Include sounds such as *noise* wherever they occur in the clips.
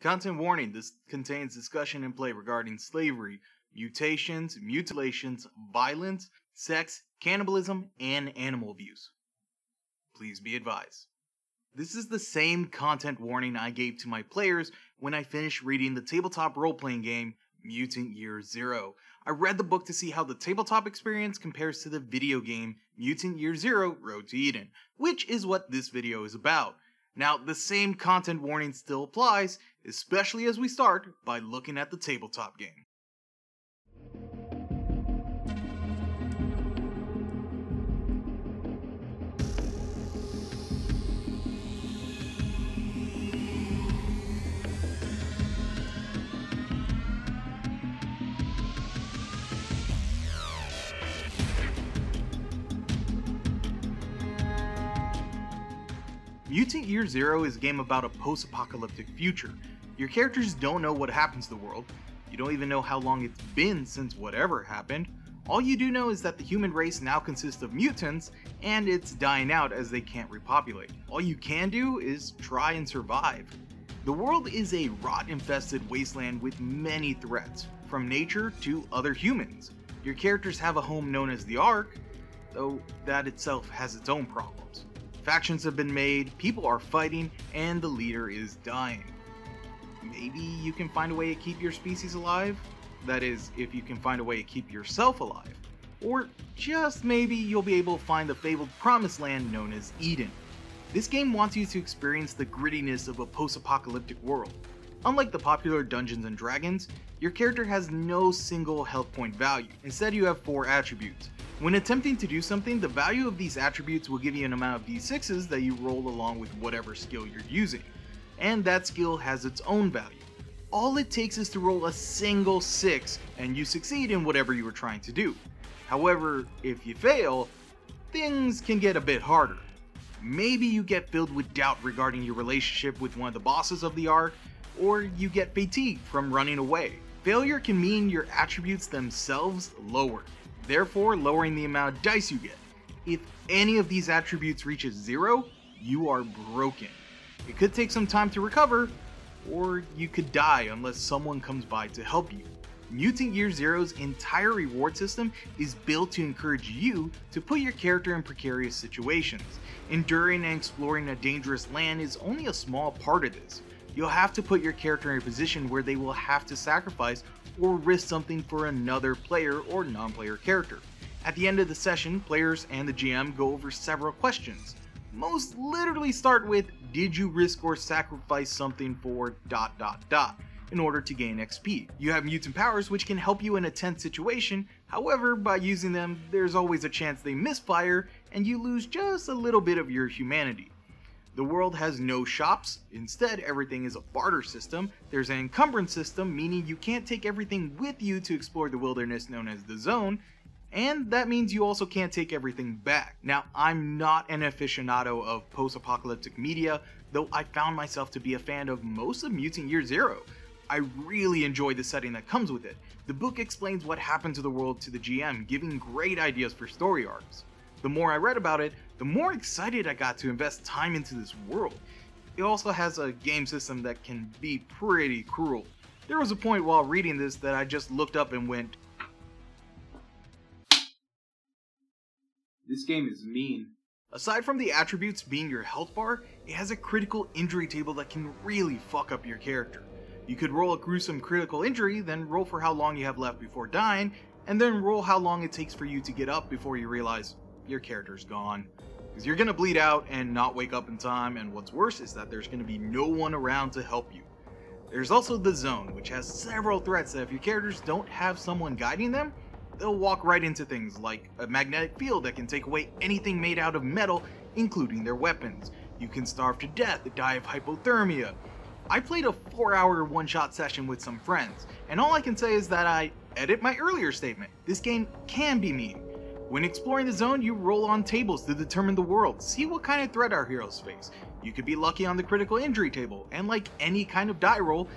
Content warning this contains discussion and play regarding slavery, mutations, mutilations, violence, sex, cannibalism, and animal abuse. Please be advised. This is the same content warning I gave to my players when I finished reading the tabletop role playing game Mutant Year Zero. I read the book to see how the tabletop experience compares to the video game Mutant Year Zero Road to Eden, which is what this video is about. Now, the same content warning still applies, especially as we start by looking at the tabletop game. Mutant Year Zero is a game about a post apocalyptic future. Your characters don't know what happens to the world, you don't even know how long it's been since whatever happened. All you do know is that the human race now consists of mutants, and it's dying out as they can't repopulate. All you can do is try and survive. The world is a rot infested wasteland with many threats, from nature to other humans. Your characters have a home known as the Ark, though that itself has its own problems. Factions have been made, people are fighting, and the leader is dying. Maybe you can find a way to keep your species alive? That is, if you can find a way to keep yourself alive. Or just maybe you'll be able to find the fabled promised land known as Eden. This game wants you to experience the grittiness of a post-apocalyptic world. Unlike the popular Dungeons & Dragons, your character has no single health point value. Instead you have 4 attributes, when attempting to do something, the value of these attributes will give you an amount of d6s that you roll along with whatever skill you're using, and that skill has its own value. All it takes is to roll a single 6 and you succeed in whatever you were trying to do. However, if you fail, things can get a bit harder. Maybe you get filled with doubt regarding your relationship with one of the bosses of the Ark, or you get fatigued from running away. Failure can mean your attributes themselves lower, therefore lowering the amount of dice you get. If any of these attributes reaches zero, you are broken. It could take some time to recover, or you could die unless someone comes by to help you. Mutant Year Zero's entire reward system is built to encourage you to put your character in precarious situations. Enduring and exploring a dangerous land is only a small part of this. You'll have to put your character in a position where they will have to sacrifice or risk something for another player or non-player character. At the end of the session, players and the GM go over several questions. Most literally start with, did you risk or sacrifice something for dot dot dot in order to gain XP. You have mutant powers which can help you in a tense situation, however by using them there's always a chance they misfire and you lose just a little bit of your humanity. The world has no shops, instead everything is a barter system. There's an encumbrance system, meaning you can't take everything with you to explore the wilderness known as the zone, and that means you also can't take everything back. Now, I'm not an aficionado of post-apocalyptic media, though I found myself to be a fan of most of Mutant Year Zero. I really enjoy the setting that comes with it. The book explains what happened to the world to the GM, giving great ideas for story arcs. The more I read about it, the more excited I got to invest time into this world. It also has a game system that can be pretty cruel. There was a point while reading this that I just looked up and went, This game is mean. Aside from the attributes being your health bar, it has a critical injury table that can really fuck up your character. You could roll a gruesome critical injury, then roll for how long you have left before dying, and then roll how long it takes for you to get up before you realize your character's gone. Because you're gonna bleed out and not wake up in time, and what's worse is that there's gonna be no one around to help you. There's also the zone, which has several threats that if your characters don't have someone guiding them, they'll walk right into things like a magnetic field that can take away anything made out of metal, including their weapons. You can starve to death, die of hypothermia. I played a 4 hour one shot session with some friends, and all I can say is that I edit my earlier statement. This game can be mean. When exploring the zone, you roll on tables to determine the world, see what kind of threat our heroes face. You could be lucky on the critical injury table, and like any kind of die roll,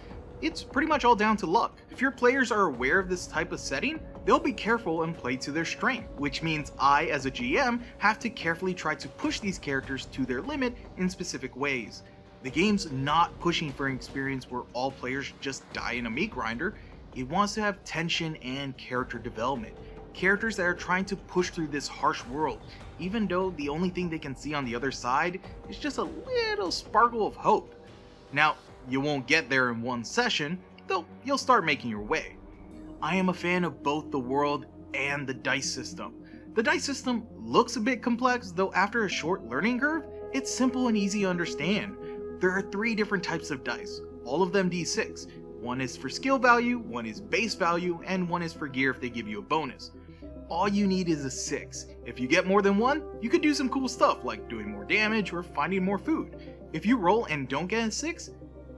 it's pretty much all down to luck. If your players are aware of this type of setting, they'll be careful and play to their strength, which means I, as a GM, have to carefully try to push these characters to their limit in specific ways. The game's not pushing for an experience where all players just die in a meat grinder. It wants to have tension and character development. Characters that are trying to push through this harsh world, even though the only thing they can see on the other side is just a little sparkle of hope. Now, you won't get there in one session, though you'll start making your way. I am a fan of both the world and the dice system. The dice system looks a bit complex, though after a short learning curve, it's simple and easy to understand. There are three different types of dice, all of them d6. One is for skill value, one is base value, and one is for gear if they give you a bonus. All you need is a 6. If you get more than one, you could do some cool stuff like doing more damage or finding more food. If you roll and don't get a 6,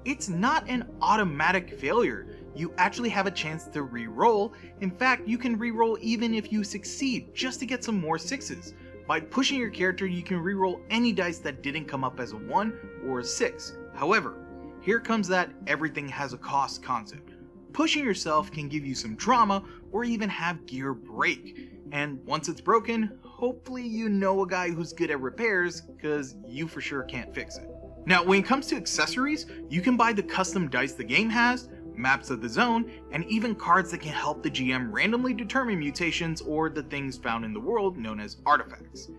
it's not an automatic failure. You actually have a chance to re-roll. In fact, you can re-roll even if you succeed, just to get some more 6s. By pushing your character, you can re-roll any dice that didn't come up as a 1 or a 6. However, here comes that everything has a cost concept. Pushing yourself can give you some drama or even have gear break. And once it's broken, hopefully you know a guy who's good at repairs, because you for sure can't fix it. Now, when it comes to accessories, you can buy the custom dice the game has, maps of the zone, and even cards that can help the GM randomly determine mutations or the things found in the world known as artifacts.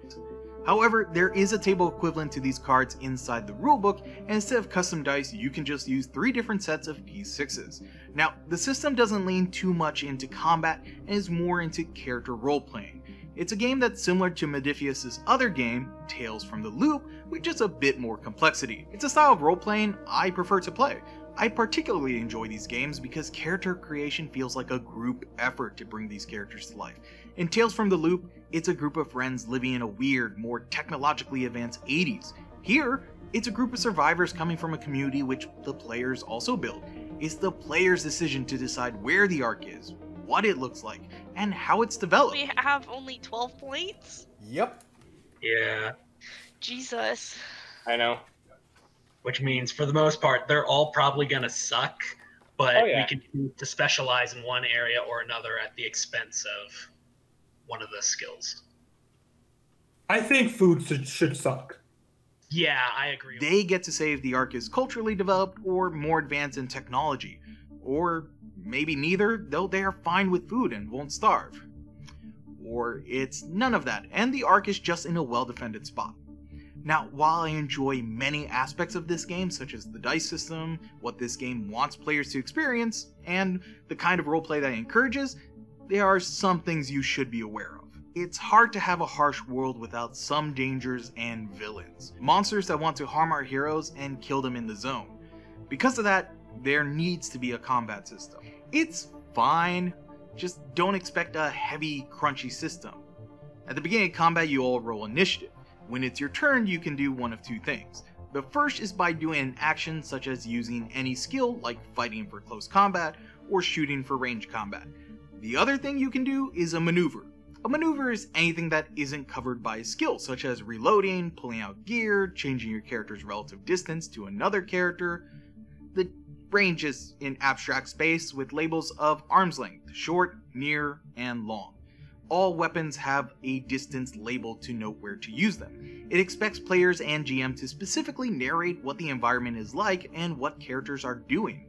However, there is a table equivalent to these cards inside the rulebook, and instead of custom dice, you can just use three different sets of D6s. Now, the system doesn't lean too much into combat and is more into character role-playing. It's a game that's similar to Modiphius' other game, Tales from the Loop, with just a bit more complexity. It's a style of role-playing I prefer to play. I particularly enjoy these games because character creation feels like a group effort to bring these characters to life. In Tales from the Loop, it's a group of friends living in a weird, more technologically advanced 80s. Here, it's a group of survivors coming from a community which the players also build. It's the player's decision to decide where the Ark is, what it looks like, and how it's developed. We have only 12 points? Yep. Yeah, Jesus. I know. which means for the most part they're all probably gonna suck, but Oh, yeah. we can choose to specialize in one area or another at the expense of one of the skills. I think food should, should suck. Yeah, I agree. They get to say if the Ark is culturally developed or more advanced in technology. Or maybe neither, though they are fine with food and won't starve. Or it's none of that, and the Ark is just in a well defended spot. Now, while I enjoy many aspects of this game, such as the dice system, what this game wants players to experience, and the kind of roleplay that it encourages, there are some things you should be aware of. It's hard to have a harsh world without some dangers and villains. Monsters that want to harm our heroes and kill them in the zone. Because of that, there needs to be a combat system. It's fine, just don't expect a heavy, crunchy system. At the beginning of combat, you all roll initiative. When it's your turn, you can do one of two things. The first is by doing an action such as using any skill, like fighting for close combat or shooting for range combat. The other thing you can do is a maneuver. A maneuver is anything that isn't covered by a skill, such as reloading, pulling out gear, changing your character's relative distance to another character. The range is in abstract space with labels of arm's length, short, near, and long. All weapons have a distance label to note where to use them. It expects players and GM to specifically narrate what the environment is like and what characters are doing.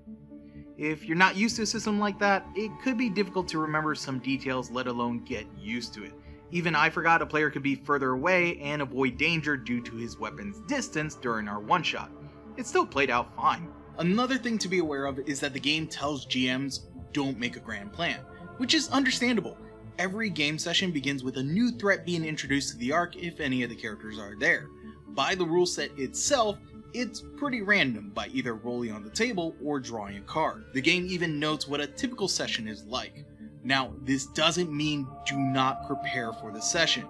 If you're not used to a system like that, it could be difficult to remember some details, let alone get used to it. Even I forgot a player could be further away and avoid danger due to his weapon's distance during our one shot. It still played out fine. Another thing to be aware of is that the game tells GMs don't make a grand plan, which is understandable. Every game session begins with a new threat being introduced to the Ark if any of the characters are there. By the rule set itself, it's pretty random by either rolling on the table or drawing a card. The game even notes what a typical session is like. Now, this doesn't mean do not prepare for the session.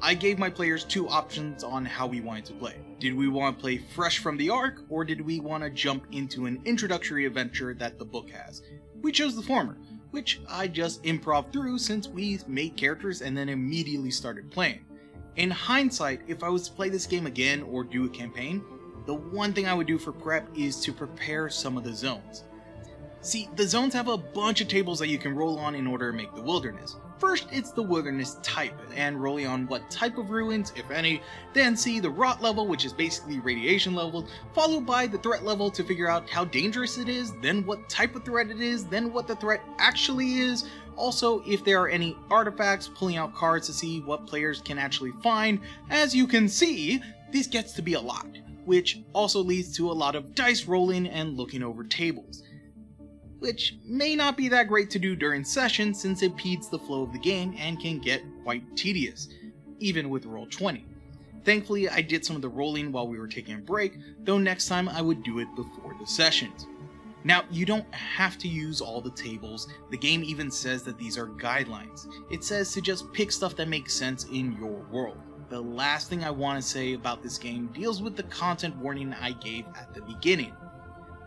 I gave my players two options on how we wanted to play. Did we want to play fresh from the Ark, or did we want to jump into an introductory adventure that the book has? We chose the former, which I just improv through since we made characters and then immediately started playing. In hindsight, if I was to play this game again or do a campaign, the one thing I would do for prep is to prepare some of the zones. See, the zones have a bunch of tables that you can roll on in order to make the wilderness. First, it's the wilderness type, and rolling on what type of ruins, if any, then see the rot level, which is basically radiation level, followed by the threat level to figure out how dangerous it is, then what type of threat it is, then what the threat actually is, also if there are any artifacts, pulling out cards to see what players can actually find. As you can see, this gets to be a lot, which also leads to a lot of dice rolling and looking over tables which may not be that great to do during session since it impedes the flow of the game and can get quite tedious, even with Roll20. Thankfully, I did some of the rolling while we were taking a break, though next time I would do it before the sessions. Now, you don't have to use all the tables, the game even says that these are guidelines. It says to just pick stuff that makes sense in your world. The last thing I want to say about this game deals with the content warning I gave at the beginning.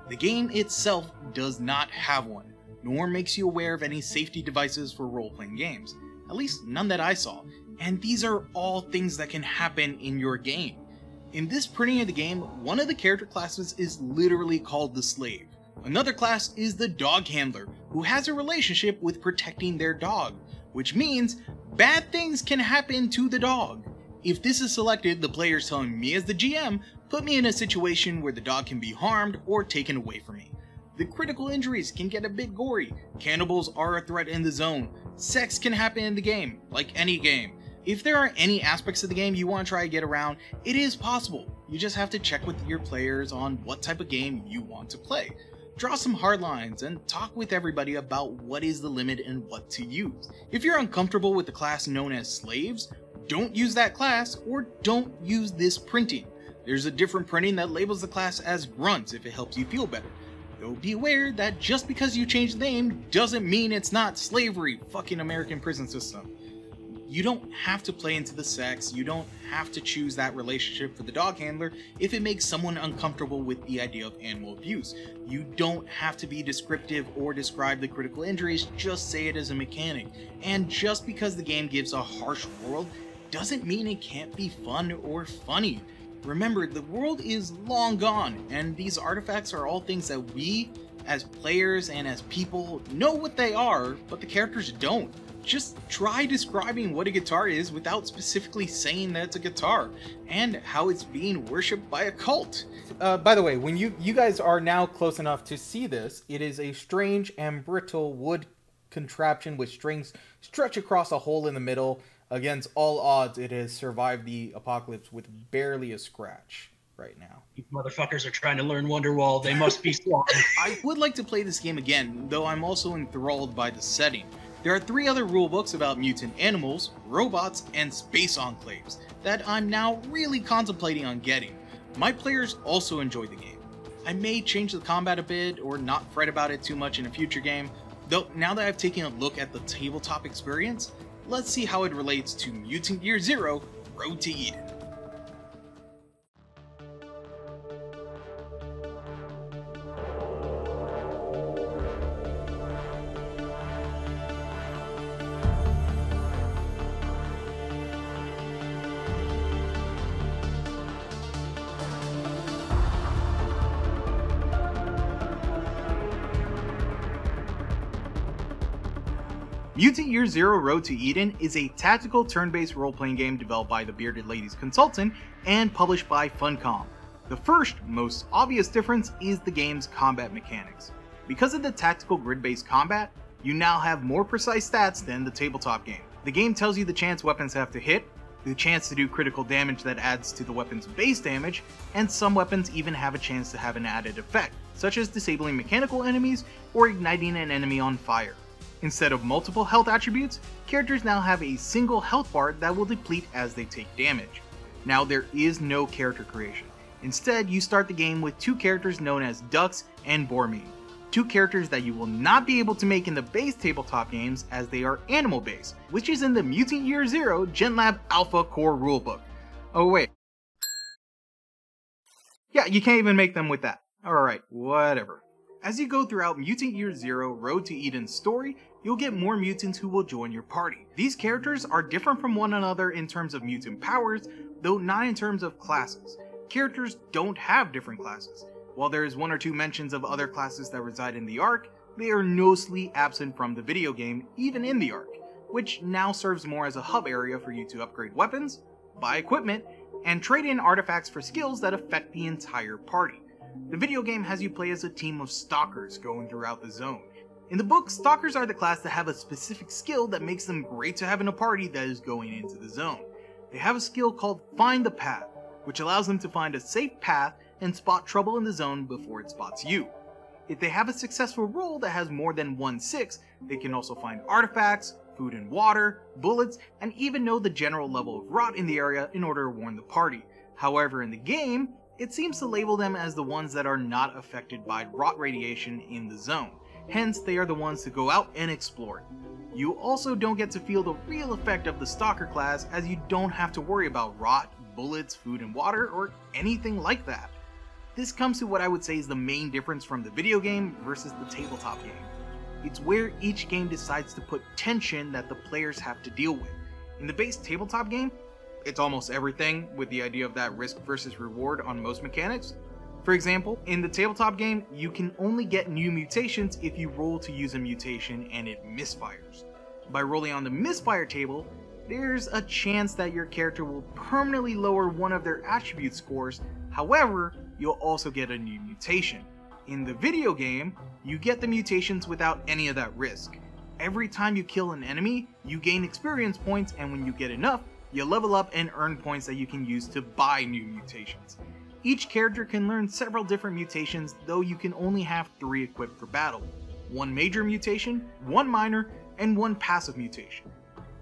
The game itself does not have one, nor makes you aware of any safety devices for role playing games. At least none that I saw. And these are all things that can happen in your game. In this printing of the game, one of the character classes is literally called the Slave. Another class is the Dog Handler, who has a relationship with protecting their dog, which means bad things can happen to the dog. If this is selected, the player is telling me as the GM put me in a situation where the dog can be harmed or taken away from me. The critical injuries can get a bit gory, cannibals are a threat in the zone, sex can happen in the game, like any game. If there are any aspects of the game you want to try to get around, it is possible. You just have to check with your players on what type of game you want to play. Draw some hard lines and talk with everybody about what is the limit and what to use. If you're uncomfortable with the class known as slaves, don't use that class or don't use this printing. There's a different printing that labels the class as grunts if it helps you feel better. Though be aware that just because you change the name doesn't mean it's not slavery, fucking American prison system. You don't have to play into the sex, you don't have to choose that relationship for the dog handler if it makes someone uncomfortable with the idea of animal abuse. You don't have to be descriptive or describe the critical injuries, just say it as a mechanic. And just because the game gives a harsh world doesn't mean it can't be fun or funny. Remember, the world is long gone, and these artifacts are all things that we, as players and as people, know what they are, but the characters don't. Just try describing what a guitar is without specifically saying that it's a guitar, and how it's being worshipped by a cult. Uh, by the way, when you you guys are now close enough to see this, it is a strange and brittle wood contraption with strings stretch across a hole in the middle against all odds, it has survived the apocalypse with barely a scratch right now. These motherfuckers are trying to learn Wonderwall. They must be smart. *laughs* I would like to play this game again, though I'm also enthralled by the setting. There are three other rulebooks about mutant animals, robots, and space enclaves that I'm now really contemplating on getting. My players also enjoy the game. I may change the combat a bit or not fret about it too much in a future game, though now that I've taken a look at the tabletop experience, let's see how it relates to Mutant Year Zero Road to Eden. Year Zero Road to Eden is a tactical turn based role playing game developed by the Bearded Ladies Consulting and published by Funcom. The first, most obvious difference is the game's combat mechanics. Because of the tactical grid based combat, you now have more precise stats than the tabletop game. The game tells you the chance weapons have to hit, the chance to do critical damage that adds to the weapon's base damage, and some weapons even have a chance to have an added effect, such as disabling mechanical enemies or igniting an enemy on fire. Instead of multiple health attributes, characters now have a single health bar that will deplete as they take damage. Now there is no character creation. Instead, you start the game with two characters known as Dux and Bormin. Two characters that you will not be able to make in the base tabletop games as they are animal based, which is in the Mutant Year Zero GenLab Alpha Core rulebook. Oh wait. Yeah, you can't even make them with that. Alright, whatever. As you go throughout Mutant Year Zero Road to Eden's story, you'll get more mutants who will join your party. These characters are different from one another in terms of mutant powers, though not in terms of classes. Characters don't have different classes. While there is one or two mentions of other classes that reside in the Ark, they are mostly absent from the video game, even in the Ark, which now serves more as a hub area for you to upgrade weapons, buy equipment, and trade in artifacts for skills that affect the entire party. The video game has you play as a team of stalkers going throughout the zone. In the book, stalkers are the class that have a specific skill that makes them great to have in a party that is going into the zone. They have a skill called Find the Path, which allows them to find a safe path and spot trouble in the zone before it spots you. If they have a successful roll that has more than 1 6, they can also find artifacts, food and water, bullets, and even know the general level of rot in the area in order to warn the party. However, in the game, it seems to label them as the ones that are not affected by rot radiation in the zone. Hence, they are the ones to go out and explore. You also don't get to feel the real effect of the Stalker class as you don't have to worry about rot, bullets, food and water, or anything like that. This comes to what I would say is the main difference from the video game versus the tabletop game. It's where each game decides to put tension that the players have to deal with. In the base tabletop game, it's almost everything with the idea of that risk versus reward on most mechanics. For example, in the tabletop game, you can only get new mutations if you roll to use a mutation and it misfires. By rolling on the misfire table, there's a chance that your character will permanently lower one of their attribute scores, however, you'll also get a new mutation. In the video game, you get the mutations without any of that risk. Every time you kill an enemy, you gain experience points, and when you get enough, you level up and earn points that you can use to buy new mutations. Each character can learn several different mutations, though you can only have three equipped for battle. One major mutation, one minor, and one passive mutation.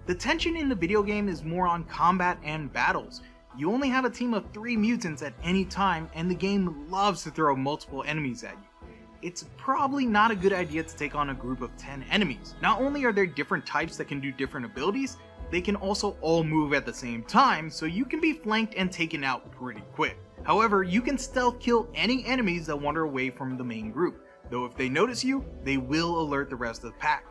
The tension in the video game is more on combat and battles. You only have a team of three mutants at any time, and the game loves to throw multiple enemies at you. It's probably not a good idea to take on a group of 10 enemies. Not only are there different types that can do different abilities, they can also all move at the same time, so you can be flanked and taken out pretty quick. However, you can stealth kill any enemies that wander away from the main group, though if they notice you, they will alert the rest of the pack.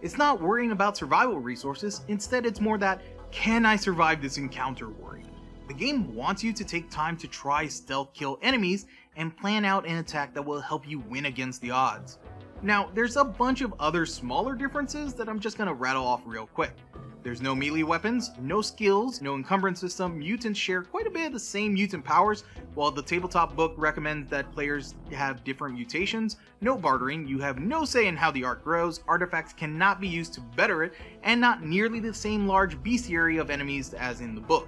It's not worrying about survival resources, instead it's more that, can I survive this encounter worry. The game wants you to take time to try stealth kill enemies and plan out an attack that will help you win against the odds. Now, there's a bunch of other smaller differences that I'm just gonna rattle off real quick. There's no melee weapons, no skills, no encumbrance system, mutants share quite a bit of the same mutant powers, while the tabletop book recommends that players have different mutations, no bartering, you have no say in how the Ark grows, artifacts cannot be used to better it, and not nearly the same large bestiary of enemies as in the book.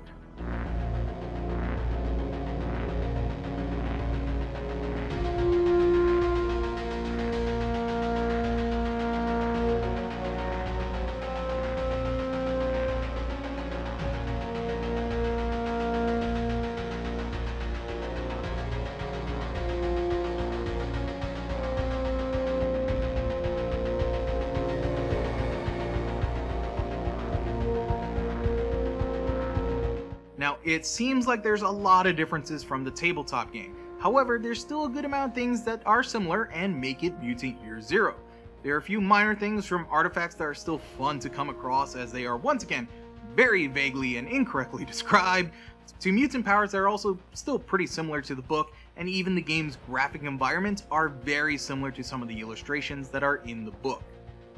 Now, it seems like there's a lot of differences from the tabletop game. However, there's still a good amount of things that are similar and make it Mutant Year Zero. There are a few minor things from artifacts that are still fun to come across as they are once again very vaguely and incorrectly *laughs* described, to mutant powers that are also still pretty similar to the book, and even the game's graphic environments are very similar to some of the illustrations that are in the book.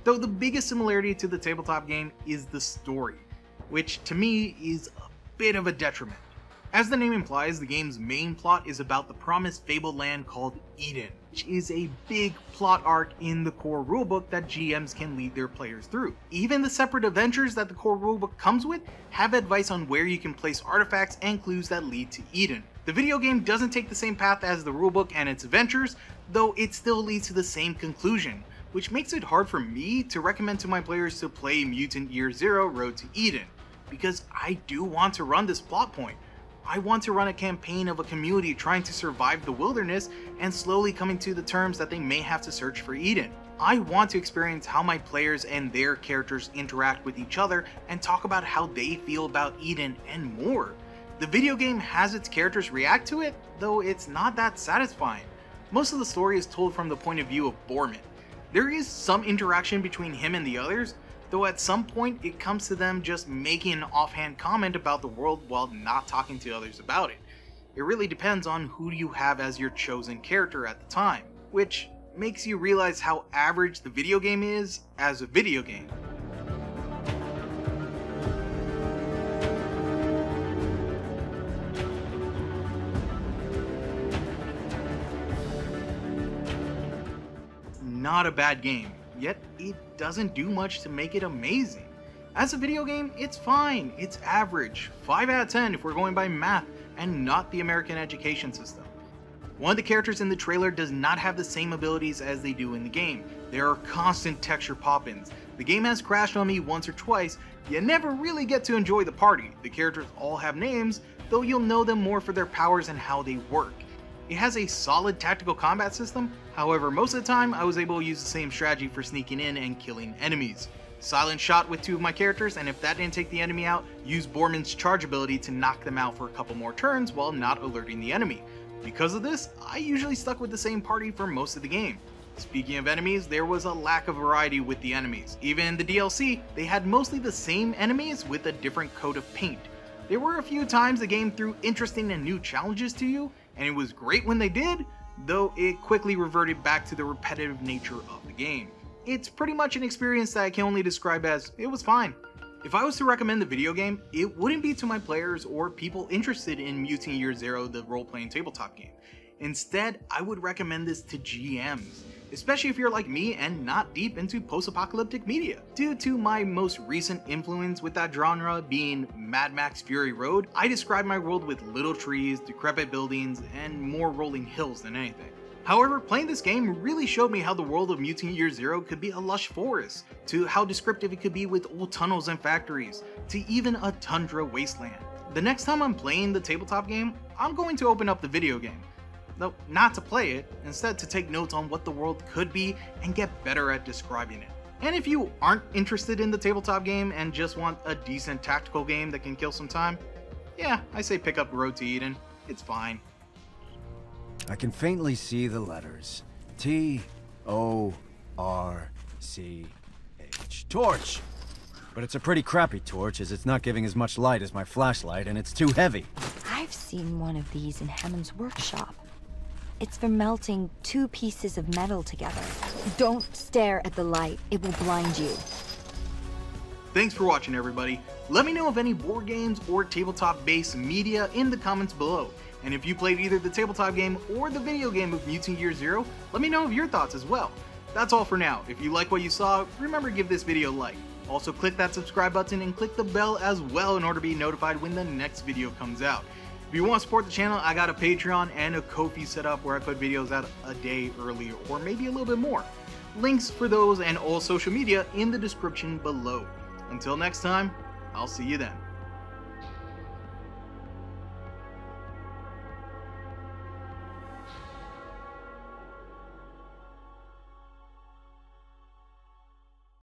Though the biggest similarity to the tabletop game is the story, which to me is a bit of a detriment. As the name implies, the game's main plot is about the promised fabled land called Eden, which is a big plot arc in the core rulebook that GMs can lead their players through. Even the separate adventures that the core rulebook comes with have advice on where you can place artifacts and clues that lead to Eden. The video game doesn't take the same path as the rulebook and its adventures, though it still leads to the same conclusion, which makes it hard for me to recommend to my players to play Mutant Year Zero Road to Eden, because I do want to run this plot point. I want to run a campaign of a community trying to survive the wilderness and slowly coming to the terms that they may have to search for Eden. I want to experience how my players and their characters interact with each other and talk about how they feel about Eden and more. The video game has its characters react to it, though it's not that satisfying. Most of the story is told from the point of view of Bormin. There is some interaction between him and the others, though at some point it comes to them just making an offhand comment about the world while not talking to others about it. It really depends on who you have as your chosen character at the time, which makes you realize how average the video game is as a video game. Not a bad game, yet it doesn't do much to make it amazing. As a video game, it's fine, it's average, 5 out of 10 if we're going by math and not the American education system. One of the characters in the trailer does not have the same abilities as they do in the game. There are constant texture pop-ins. The game has crashed on me once or twice, you never really get to enjoy the party. The characters all have names, though you'll know them more for their powers and how they work. It has a solid tactical combat system, however most of the time I was able to use the same strategy for sneaking in and killing enemies. Silent shot with two of my characters, and if that didn't take the enemy out, use Bormin's charge ability to knock them out for a couple more turns while not alerting the enemy. Because of this, I usually stuck with the same party for most of the game. Speaking of enemies, there was a lack of variety with the enemies. Even in the DLC, they had mostly the same enemies with a different coat of paint. There were a few times the game threw interesting and new challenges to you, and it was great when they did, though it quickly reverted back to the repetitive nature of the game. It's pretty much an experience that I can only describe as, it was fine. If I was to recommend the video game, it wouldn't be to my players or people interested in Mutant Year Zero, the role-playing tabletop game. Instead, I would recommend this to GMs, especially if you're like me and not deep into post-apocalyptic media. Due to my most recent influence with that genre being Mad Max Fury Road, I describe my world with little trees, decrepit buildings, and more rolling hills than anything. However, playing this game really showed me how the world of Mutant Year Zero could be a lush forest, to how descriptive it could be with old tunnels and factories, to even a tundra wasteland. The next time I'm playing the tabletop game, I'm going to open up the video game. Though not to play it, instead to take notes on what the world could be and get better at describing it. And if you aren't interested in the tabletop game and just want a decent tactical game that can kill some time, yeah, I say pick up Road to Eden. It's fine. I can faintly see the letters. T O R C H. Torch! But it's a pretty crappy torch as it's not giving as much light as my flashlight and it's too heavy. I've seen one of these in Hammon's workshop. It's for melting two pieces of metal together. Don't stare at the light, it will blind you. Thanks for watching everybody. Let me know of any board games or tabletop based media in the comments below. And if you played either the tabletop game or the video game of Mutant Year Zero, let me know of your thoughts as well. That's all for now. If you like what you saw, remember to give this video a like. Also click that subscribe button and click the bell as well in order to be notified when the next video comes out. If you want to support the channel, I got a Patreon and a Ko-fi set up where I put videos out a day earlier or maybe a little bit more. Links for those and all social media in the description below. Until next time, I'll see you then.